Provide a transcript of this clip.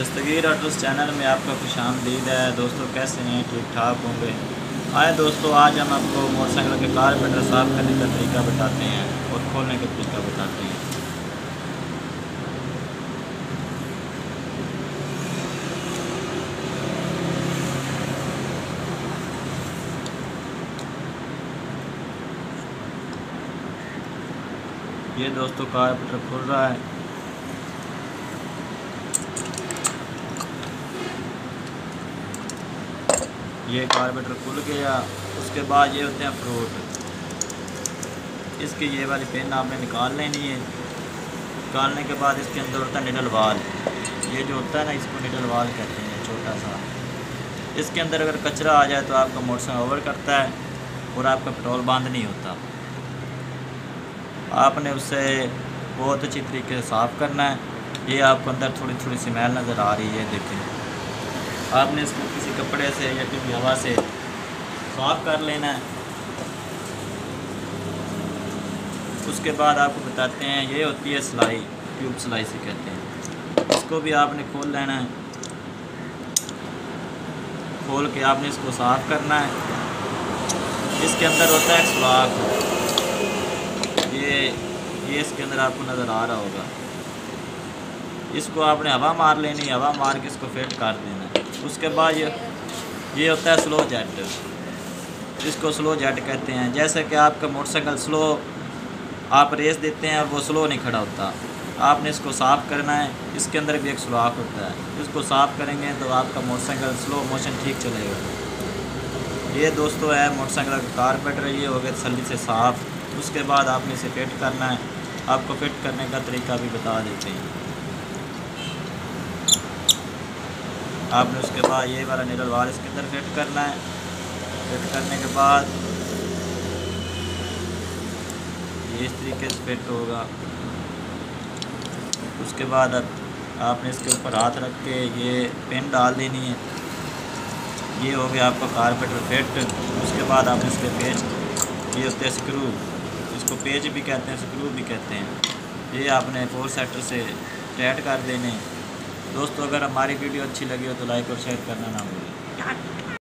दस्तगीर autos channel में आपका खुश आमदीद है। दोस्तों, कैसे हैं? ठीक ठाक होंगे? आए दोस्तों, आज हम आपको मोटरसाइकिल के कारपेटर साफ़ करने का तरीका बताते हैं और खोलने का तरीका बताते हैं। ये दोस्तों, कारपेटर खुल रहा है। ये कारपेटर खुल गया, उसके बाद ये होते हैं फ्रूट। इसकी ये वाली पेन आपने निकाल लेनी है। निकालने के बाद इसके अंदर होता है निडल वाल। ये जो होता है ना, इसको निडल वाल कहते हैं, छोटा सा। इसके अंदर अगर कचरा आ जाए तो आपका मोटरसाइकिल ओवर करता है और आपका पेट्रोल बंद नहीं होता। आपने उससे बहुत अच्छी तरीके से साफ़ करना है। ये आपको अंदर थोड़ी थोड़ी स्मेल नज़र आ रही है, देखें। आपने इसको किसी कपड़े से या किसी हवा से साफ़ कर लेना है। उसके बाद आपको बताते हैं, ये होती है सिलाई, ट्यूब सिलाई से कहते हैं। इसको भी आपने खोल लेना है। खोल के आपने इसको साफ़ करना है। इसके अंदर होता है सुराख ये ये इसके अंदर आपको नज़र आ रहा होगा। इसको आपने हवा मार लेनी हवा मार के इसको फिट कर देना उसके बाद ये ये होता है स्लो जेट इसको स्लो जेट कहते हैं। जैसे कि आपका मोटरसाइकिल स्लो आप रेस देते हैं, वो स्लो नहीं खड़ा होता। आपने इसको साफ़ करना है, इसके अंदर भी एक सुराख होता है। इसको साफ़ करेंगे तो आपका मोटरसाइकिल स्लो मोशन ठीक चलेगा। ये दोस्तों है, मोटरसाइकिल का कारपेट ये हो गया तसली से साफ़। उसके बाद आपने इसे फिट करना है। आपको फिट करने का तरीका भी बता देते हैं। आपने उसके बाद ये वाला निडल वाल इसके अंदर फिट करना है। फिट करने के बाद ये इस तरीके से फिट होगा। उसके बाद अब आपने इसके ऊपर हाथ रख के ये पिन डाल देनी है। ये हो गया आपका कारपेटर फिट उसके बाद आपने इसके पेज ये होते हैं स्क्रू इसको पेज भी कहते हैं स्क्रू भी कहते हैं। ये आपने फोर सेक्टर से टाइट कर देने दोस्तों अगर हमारी वीडियो अच्छी लगी हो तो लाइक और शेयर करना ना भूलें।